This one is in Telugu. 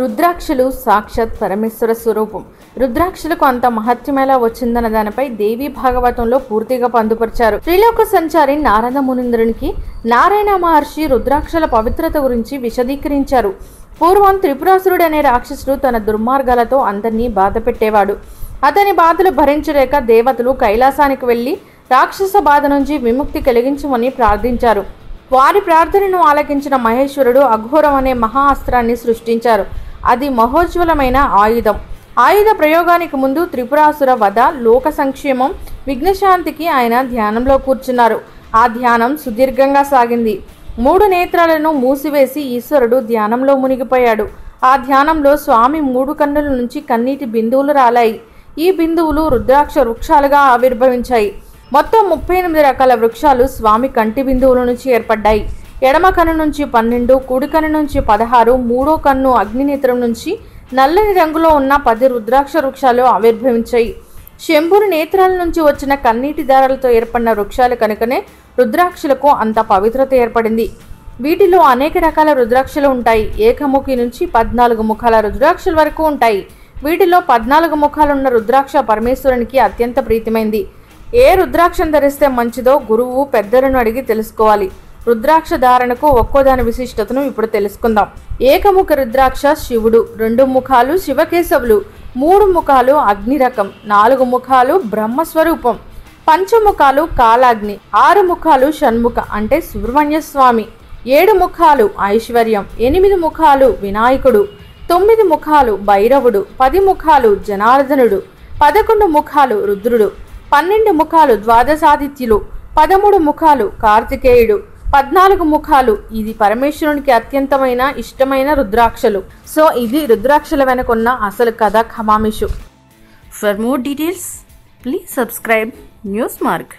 రుద్రాక్షలు సాక్షాత్ పరమేశ్వర స్వరూపం. రుద్రాక్షలకు అంత మహత్యమేలా వచ్చిందన్న దానిపై దేవి భాగవతంలో పూర్తిగా పొందుపరిచారు. త్రిలోక సంచారి నారద మునింద్రునికి నారాయణ మహర్షి రుద్రాక్షల పవిత్రత గురించి విశదీకరించారు. పూర్వం త్రిపురాసురుడు అనే రాక్షసుడు తన దుర్మార్గాలతో అందరినీ బాధ పెట్టేవాడు అతని బాధలు భరించలేక దేవతలు కైలాసానికి వెళ్ళి రాక్షస బాధ నుంచి విముక్తి కలిగించమని ప్రార్థించారు. వారి ప్రార్థనను ఆలకించిన మహేశ్వరుడు అఘోరం అనే మహా అస్త్రాన్ని సృష్టించారు. అది మహోజ్వలమైన ఆయుధం. ఆయుధ ప్రయోగానికి ముందు త్రిపురాసుర వధ లోక సంక్షేమం విఘ్నశాంతికి ఆయన ధ్యానంలో కూర్చున్నారు. ఆ ధ్యానం సుదీర్ఘంగా సాగింది. మూడు నేత్రాలను మూసివేసి ఈశ్వరుడు ధ్యానంలో మునిగిపోయాడు. ఆ ధ్యానంలో స్వామి మూడు కన్నుల నుంచి కన్నీటి బిందువులు రాలాయి. ఈ బిందువులు రుద్రాక్ష వృక్షాలుగా ఆవిర్భవించాయి. మొత్తం ముప్పై ఎనిమిది రకాల వృక్షాలు స్వామి కంటి బిందువుల నుంచి ఏర్పడ్డాయి. ఎడమ కన్ను నుంచి పన్నెండు కుడి కన్ను నుంచి పదహారు మూడో కన్ను అగ్నినేత్రం నుంచి నల్లని రంగులో ఉన్న పది రుద్రాక్ష వృక్షాలు ఆవిర్భవించాయి. శంభుని నేత్రాల నుంచి వచ్చిన కన్నీటి దారాలతో ఏర్పడిన వృక్షాలు కనుకనే రుద్రాక్షలకు అంత పవిత్రత ఏర్పడింది. వీటిలో అనేక రకాల రుద్రాక్షలు ఉంటాయి. ఏకముఖి నుంచి పద్నాలుగు ముఖాల రుద్రాక్షల వరకు ఉంటాయి. వీటిలో పద్నాలుగు ముఖాలున్న రుద్రాక్ష పరమేశ్వరునికి అత్యంత ప్రీతిమైంది. ఏ రుద్రాక్షను ధరిస్తే మంచిదో గురువు పెద్దలను అడిగి తెలుసుకోవాలి. రుద్రాక్ష ధారణకు ఒక్కో దాని విశిష్టతను ఇప్పుడు తెలుసుకుందాం. ఏకముఖ రుద్రాక్ష శివుడు రెండు ముఖాలు శివకేశవులు మూడు ముఖాలు అగ్ని రకం నాలుగు ముఖాలు బ్రహ్మస్వరూపం పంచముఖాలు కాలాగ్ని ఆరు ముఖాలు షణ్ముఖ అంటే సుబ్రహ్మణ్య స్వామి ఏడు ముఖాలు ఐశ్వర్యం ఎనిమిది ముఖాలు వినాయకుడు తొమ్మిది ముఖాలు భైరవుడు పది ముఖాలు జనార్దనుడు పదకొండు ముఖాలు రుద్రుడు పన్నెండు ముఖాలు ద్వాదశాదిత్యులు పదమూడు ముఖాలు కార్తికేయుడు పద్నాలుగు ముఖాలు. ఇది పరమేశ్వరునికి అత్యంతమైన ఇష్టమైన రుద్రాక్షలు. సో ఇది రుద్రాక్షల వెనుకున్న అసలు కథ ఖమామిషు. For more details please subscribe news mark